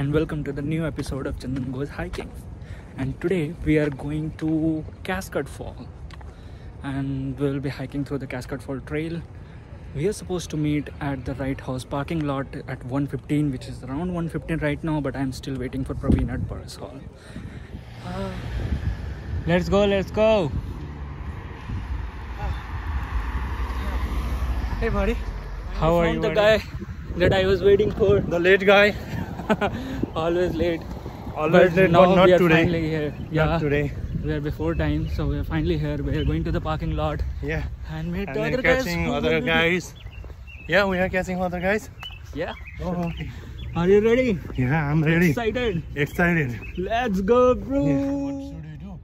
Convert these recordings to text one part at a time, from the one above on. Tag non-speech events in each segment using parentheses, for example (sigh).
and welcome to the new episode of Chandan Goes Hiking. And today we are going to Cascade Fall and we'll be hiking through the Cascade Fall trail. We are supposed to meet at the Wright House parking lot at 1:15, which is around 1:15 right now, but I'm still waiting for Praveen at Burruss Hall. Uh, let's go, let's go. Hey, buddy. How are found you? the buddy? guy. that I was waiting for. The late guy. (laughs) Always late. Always late, now but not we are today. finally here. Yeah, Not today. we are before time, so we are finally here. We are going to the parking lot Yeah. and meet And the other guys. catching (laughs) other guys. Yeah, we are catching other guys. Yeah. Oh, Are you ready? yeah, I'm ready. Excited? Excited. Let's go, bro. Yeah. What should we do?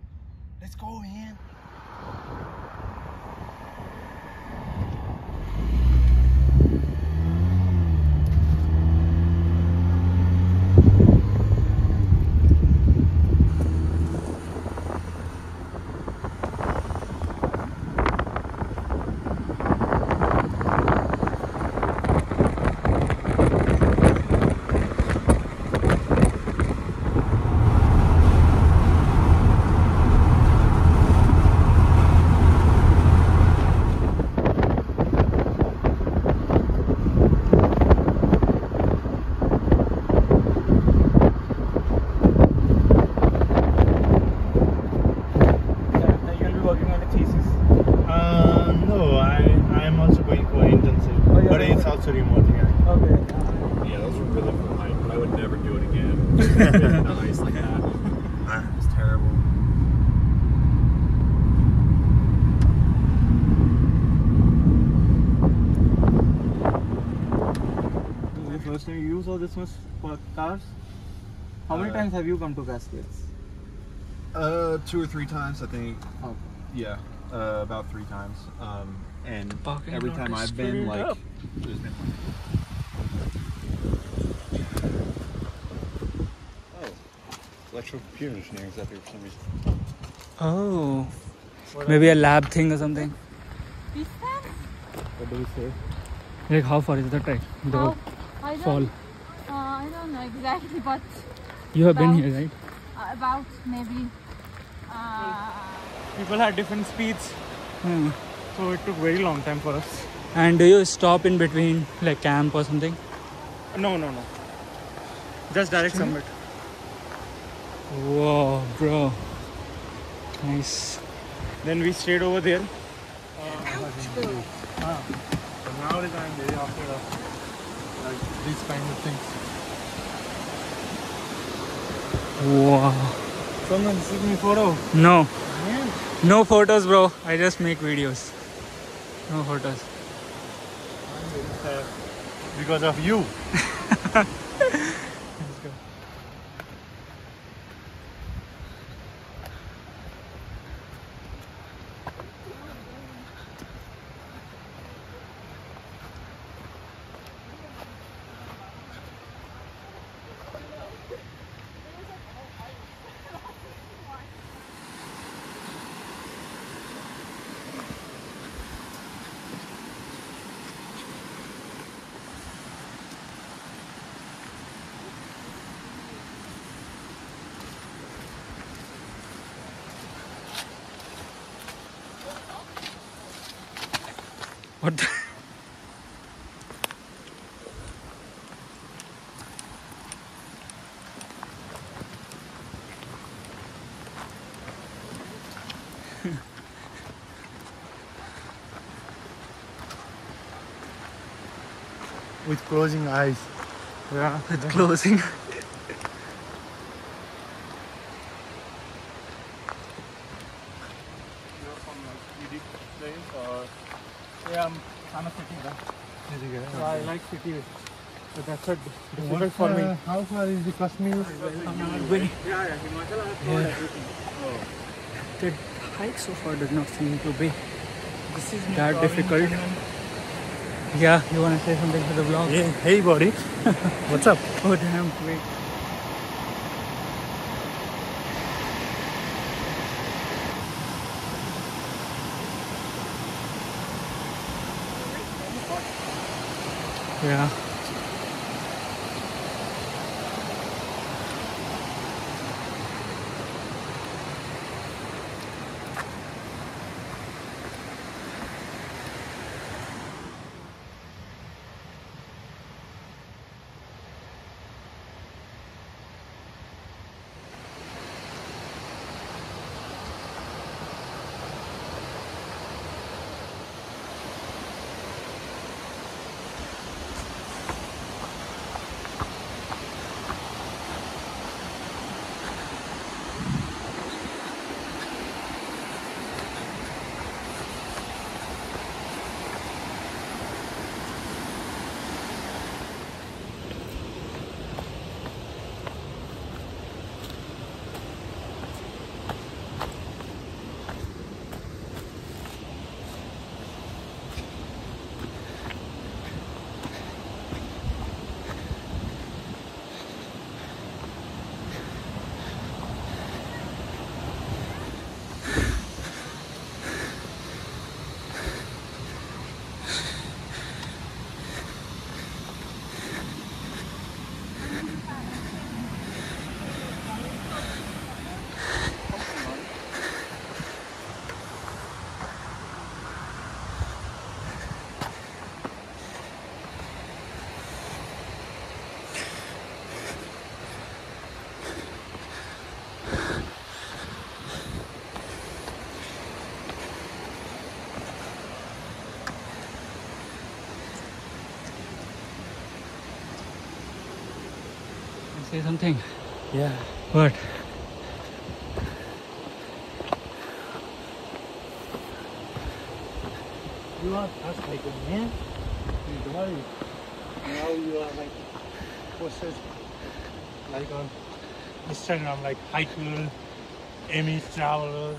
Let's go, man. You'll be working on a thesis. Uh, no, I I'm also going for intensive, Oh, yeah, but yeah. it's also remote. Yeah. Okay. Yeah, those were really fun hike, but I would never do it again. It's not ice like that. It's terrible. This is the first time you use all this much for cars? How many Uh, times have you come to Cascades? Uh, two or three times, I think. Oh. Yeah, uh, about three times. Um, and Parking every time I've been, like, up. there's been. Oh, electrical computer engineering is up here for some reason. Oh. Maybe a lab thing or something. What do we say? Like how far is the trek? The How? I don't, fall. Uh, don't know exactly, but You have been here, right? uh, about maybe. Uh, People had different speeds, Hmm. so it took very long time for us. And do you stop in between, like camp or something? No, no, no. Just direct summit. Whoa, bro. Nice. Then we stayed over there. Ah. So nowadays I'm very afraid of like these kind of things. Wow. Someone took me photo. No. Man. No photos, bro. I just make videos. No photos. I'm very sad. Because of you. (laughs) With closing eyes. Yeah. (laughs) It's closing. You're from like UD place or yeah, I'm, I'm a city guy. So I like cities. So that's a difficult for me. Uh, how far is the Kashmir? Way. Yeah, yeah, Himachal has covered Yeah. everything. The hike so far does not seem to be This is that difficult. Yeah, you want to say something for the vlog? Hey, hey, buddy. (laughs) What's up? Oh damn, wait. Yeah. Say something. Yeah. What? You are fast a man. You worry. Now you are like posted like on Instagram like hiker, Amy traveler.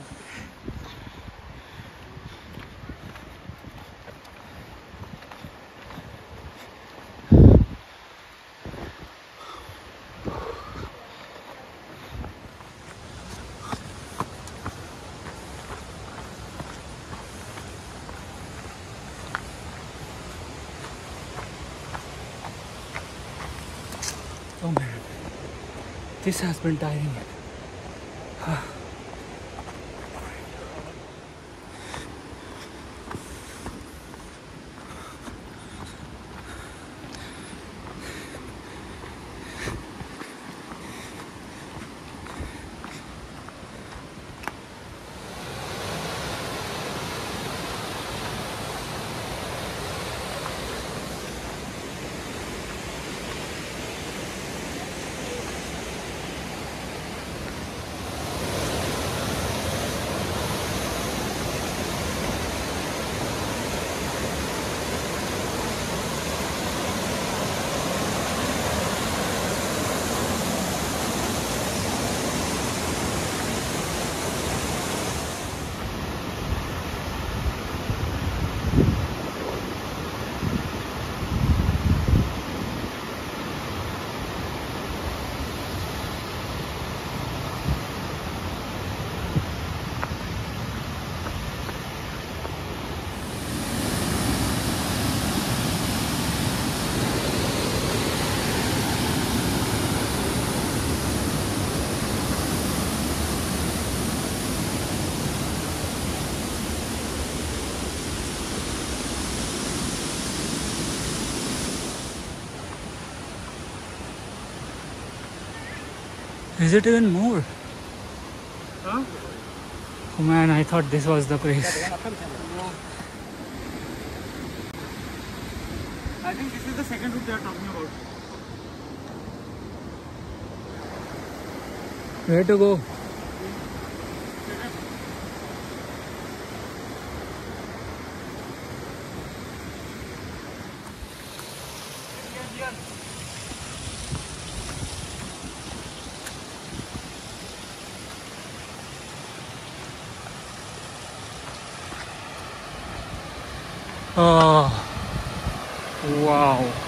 Oh man, this has been tiring. Is it even more? Huh? Oh man, I thought this was the place. I think this is the second route they are talking about. Where to go? Oh, wow.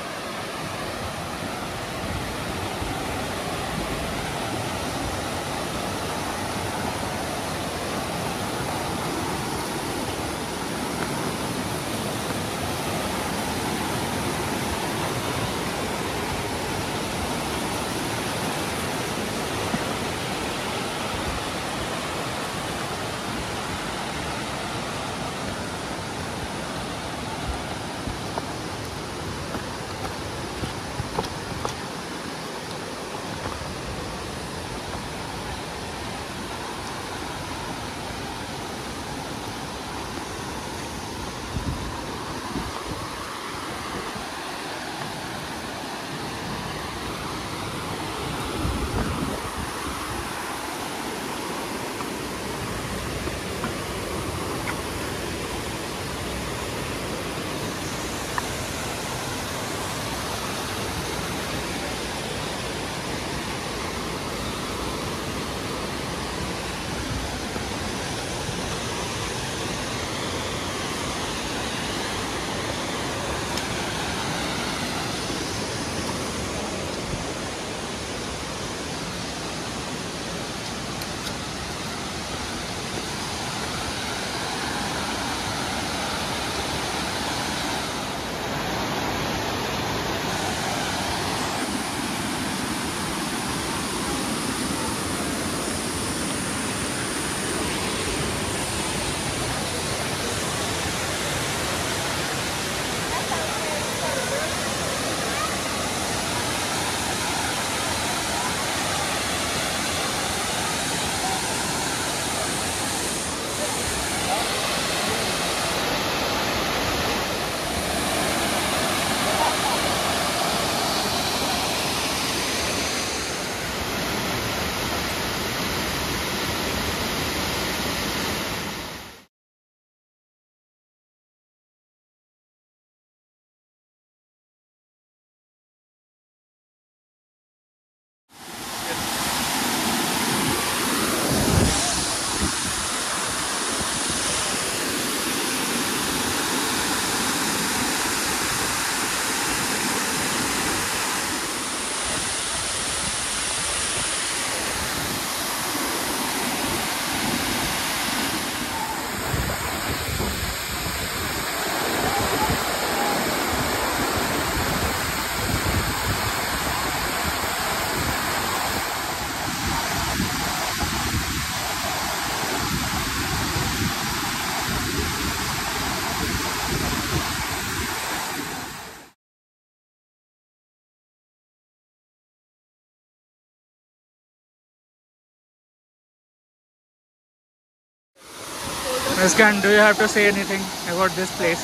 Muskan, do you have to say anything about this place?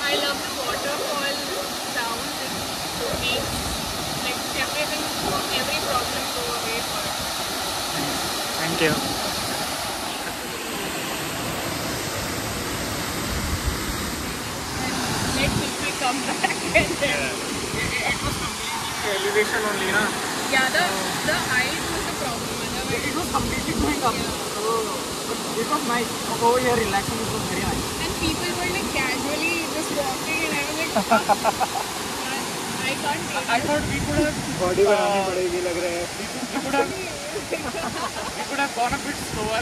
I love the waterfall sound. It makes like everything, every problem go away first. Thank you. Let people come back (laughs) and then. It was completely elevation only, na? Yeah, the, the height was the problem. Otherwise, It was completely going up. So, oh. but it was nice. Over here, relaxing, it was very nice. and people were like casually just walking, and I was like, (laughs) "Fuck." I can't take I it. thought we could have. Body बनानी पड़ेगी लग रहा है We could have. we could have gone a bit slower.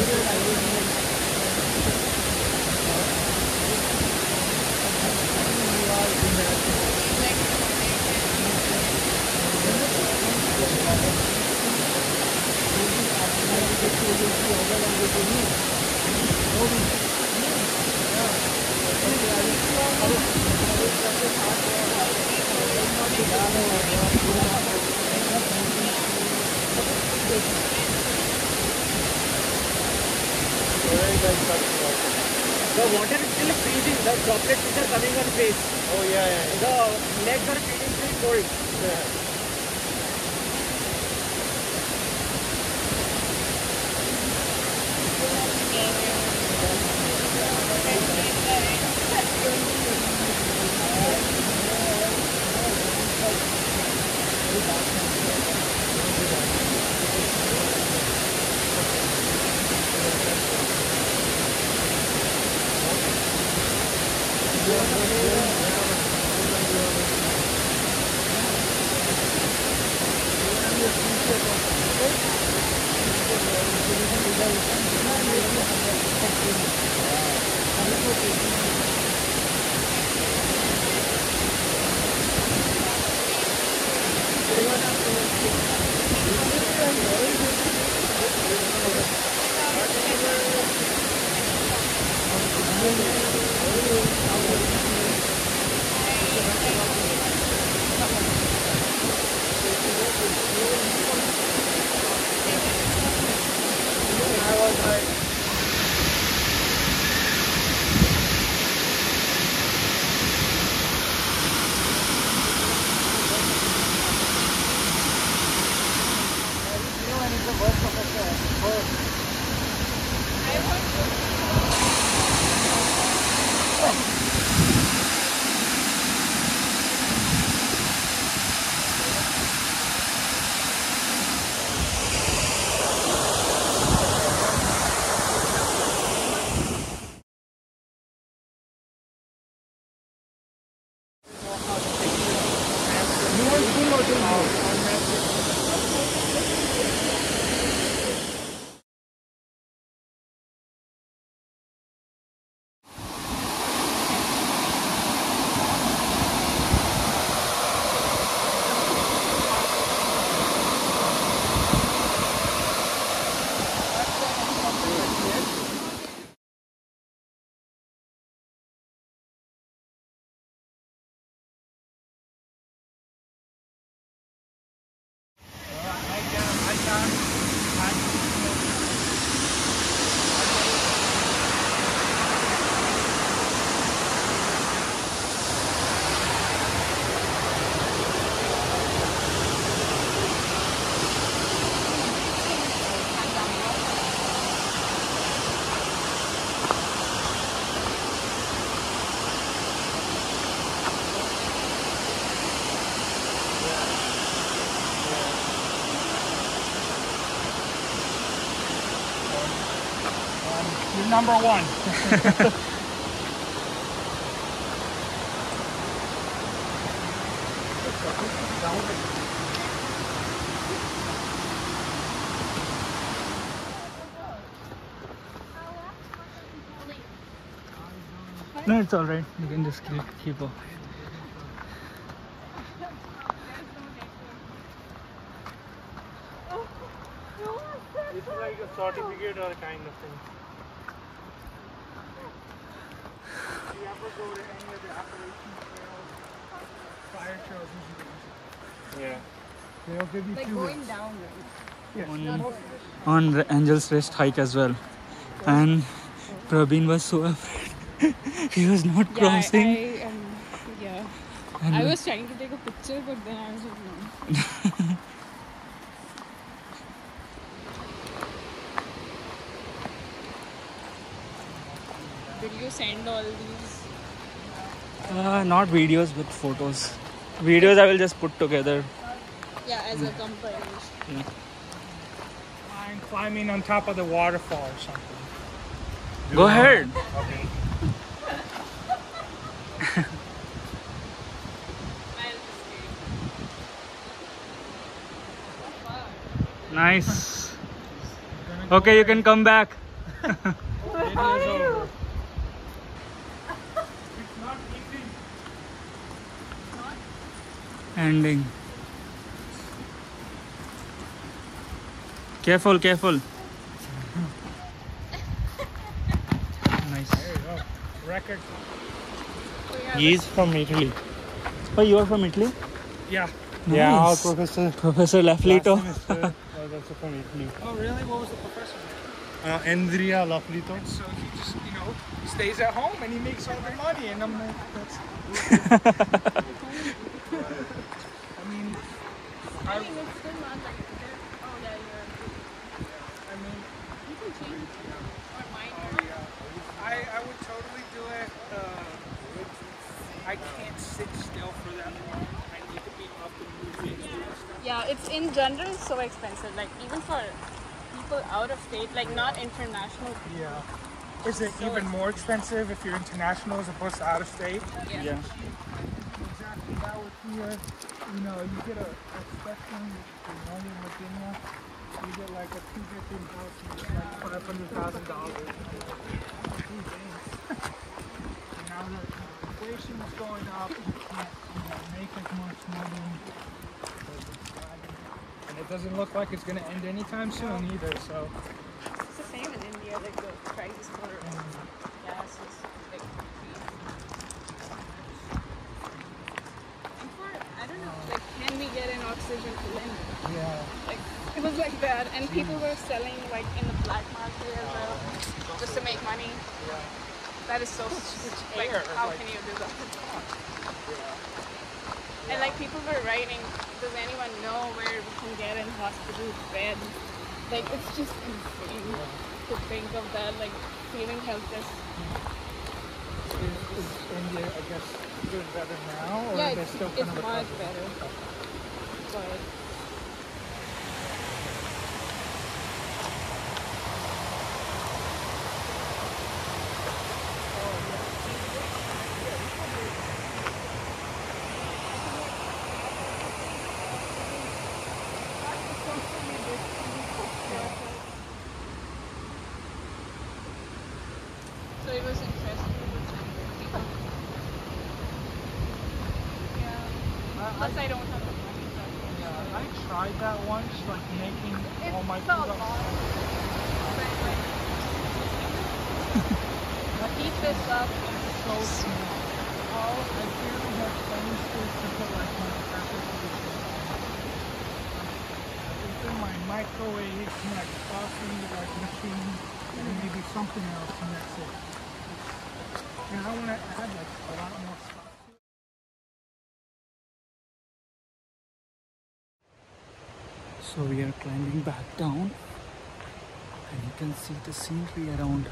Would (laughs) The water is still freezing. The droplets are coming on face. Oh yeah, yeah. The legs are feeling still cold. Yeah. Thank you. Thank you. Whoa. Number one. No, it's alright. You can just keep, keep up. It's like a certificate or kind of thing. Do you ever go to any of the operation trails, fire trails? Yeah. They'll give you Like two going weeks. down. Yes. On, on the Angel's Rest hike as well. And Praveen was so (laughs) afraid. he was not Yeah, crossing. I, I um, yeah. and I was trying to take a picture, but then I was like, no. (laughs) Did you send all these? Uh, not videos, but photos. Videos I will just put together. Yeah, as a compilation. I'm climbing on top of the waterfall or something. Go ahead. Okay. (laughs) Nice. Okay, you can come back. (laughs) Video's over. It's not easy. Ending. Careful, careful. (laughs) Nice. There you go. Record. Oh, He's from Italy. Oh, you are from Italy? Yeah. Yeah, our professor. Professor Laflito. last semester was also from Italy. (laughs) Oh, really? What was the professor? Uh, Andrea Laflito. So he just, you know, stays at home and he makes all the money. And I'm like, that's. (laughs) I mean, I mean, it's still not like they're, oh yeah, you're. I mean, You can change or mine. I, I would totally do it. Uh, I can't sit still for that long. I need to be up and moving. and. Yeah, it's in general so expensive. Like even for people out of state, like not international. Yeah. Is it even more expensive if you're international as opposed to out of state? Yeah. Exactly. That would here, you know, you get a, a spectrum in Northern Virginia, you get like a two bedroom house and it's like five hundred thousand dollars. Now that inflation is going up, you can't, you know, make as much money. And it doesn't look like it's gonna end anytime soon either, so It's the same in India. Like the prices for gas is like And for I don't know, like can we get an oxygen cylinder? yeah. Like it was like that, and people were selling like in the black market as well, just to make money. That is so like how can you do that? And like people were writing, does anyone know where we can get in hospital bed? Like it's just insane to think of that, like feeling helpless. Is, is India, I guess, doing better now, or yeah, it's, still it's kind of a much better. But So it was interesting. Plus, I don't have money. Yeah, I tried that once, like making all my It's food up. (laughs) Keep this up. so small. All I barely have plenty space to put like my conditioner It's in my microwave, my coffee like machine, and maybe something else, and that's it. And I want to add like a lot So we are climbing back down and you can see the scenery around.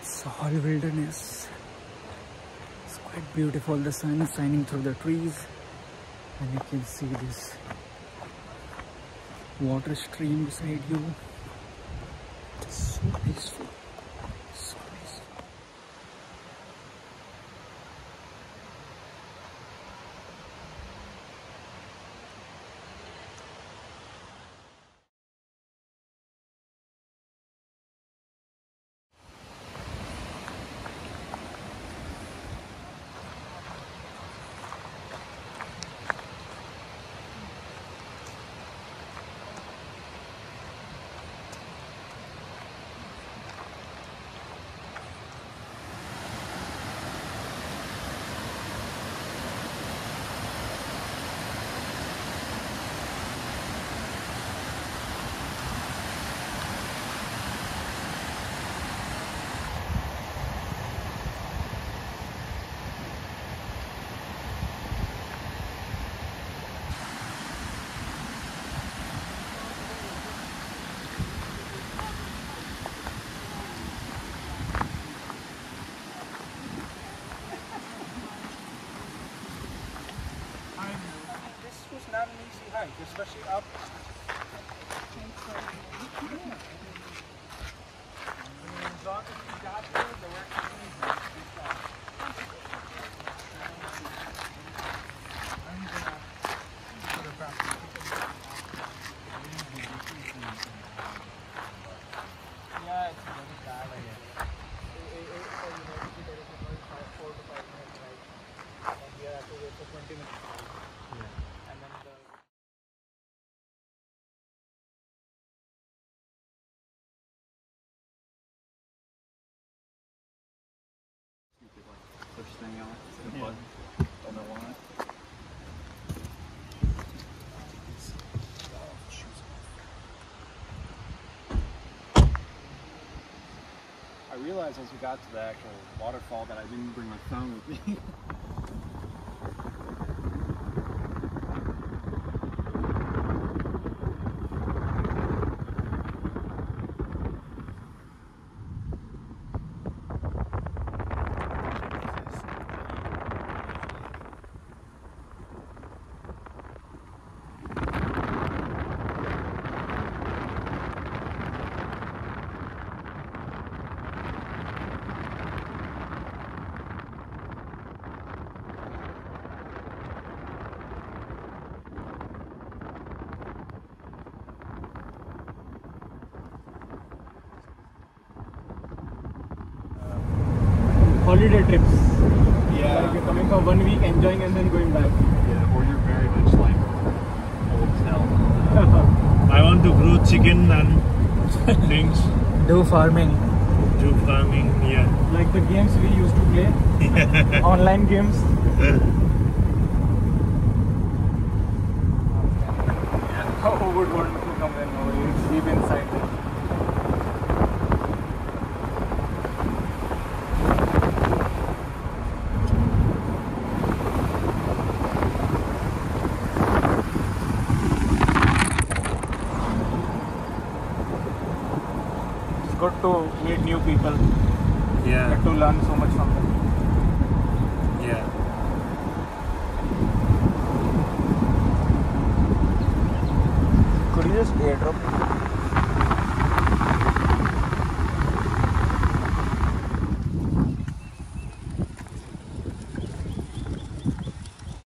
It's all wilderness. It's quite beautiful. The sun is shining through the trees and you can see this water stream beside you. It's so peaceful. not an easy hike, especially up. As long as you got there, the work is easy. Good job. I'm gonna put it back. Yeah, it's really bad. Like, it, it, it, so, you know, if there is a noise, five, four to five minutes ride, and we have to wait for 20 minutes. And then the Push thing on. It's Yeah. Don't know why. I realized as we got to the actual waterfall that I didn't bring my phone with me. (laughs) Holiday trips. Yeah. Like you're coming for one week, enjoying, and then going back. Yeah, or you're very much like old as hell. I want to grow chicken and things, (laughs) Do farming. do farming. Yeah. Like the games we used to play. (laughs) Online games. (laughs) Who would want to come in or sleep inside? It's good to meet new people, Yeah. to learn so much from them.